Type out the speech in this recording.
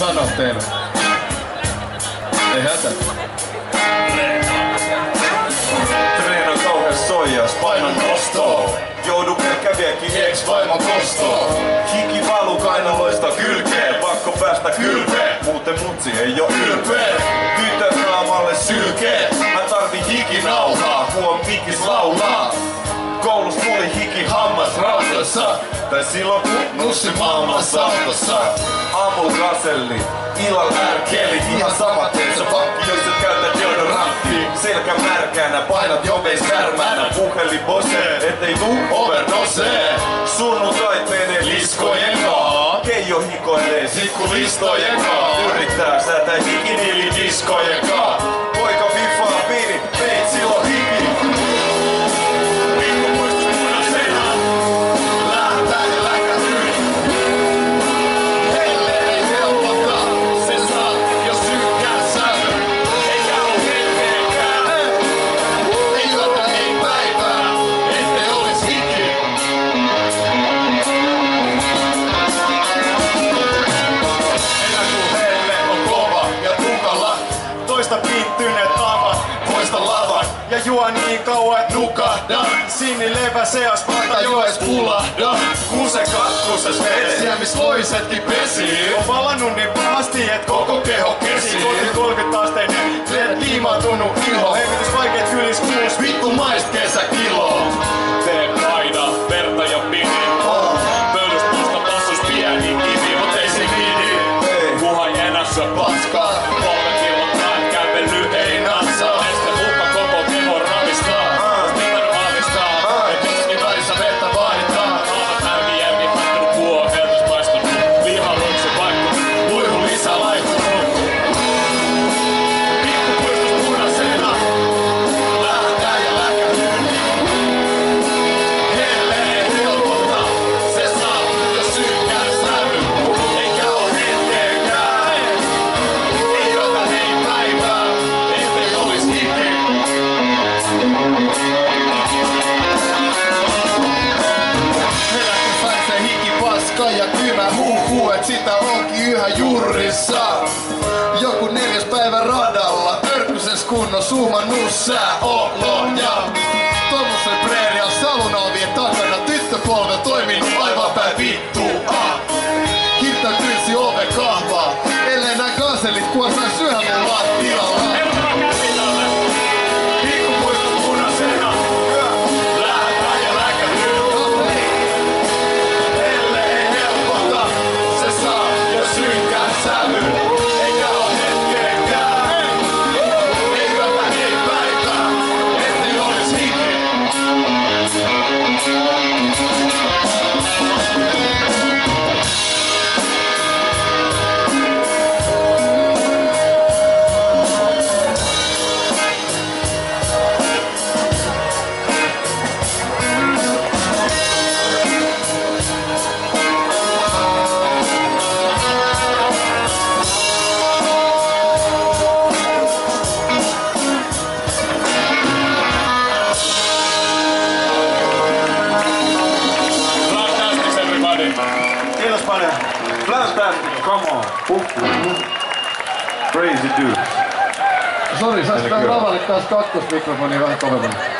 vaan sanoa teille. Ei hätä. Treenan kauhees soijas, painan nostoa. Joudun käviäkin ex vaimon kostoon. Hiki valu kainaloista kylkeen, pakko päästä kylpeen. Muuten mutsi ei oo ylpeä. Tytön naamalle sylkee, mä tarvin hikinauhaa, mua mikis laulaa. Koulus tuli hiki hammas raudassa. Tai silloin kun nussi maailmassa autossa. Aamulla kaselli, illalla ärkeli, ihan sama tee se pakki, jos et käytä deodorantti. Selkä märkänä, painat joveis kärmänä, puhelin bose, ettei tuu overdose. Sunnuntait menee liskojen kaa, Keijo hikoilee sikku listojen kaa. Yrittää säätää hikiniili Toista piittyneet tavat Poista lavan ja juo niin kauan et nukahda. Sini levä seas Pata joes pulahda. Kuusen kakkuses vesi. Siellä miss loisetkin pesi. On valannut niin pahasti et Koko keho kesi. Paska ja kylmä huuhuu, et sitä onkin yhä jurrissa. Joku neljäs päivä radalla, törkkyses kunnon suumannut sää olo ja Tommosen preeria salunalvien takana tyttöpolve toiminut aivan päin vittu. Ah. Hirtta tylsi ove kahvaa, ellei nää kanselit kuosaa syödä Fantastic, come on. Crazy dude. Sori, saisiko tää lavalle taas kakkosmikrofoni vähän kovemmin?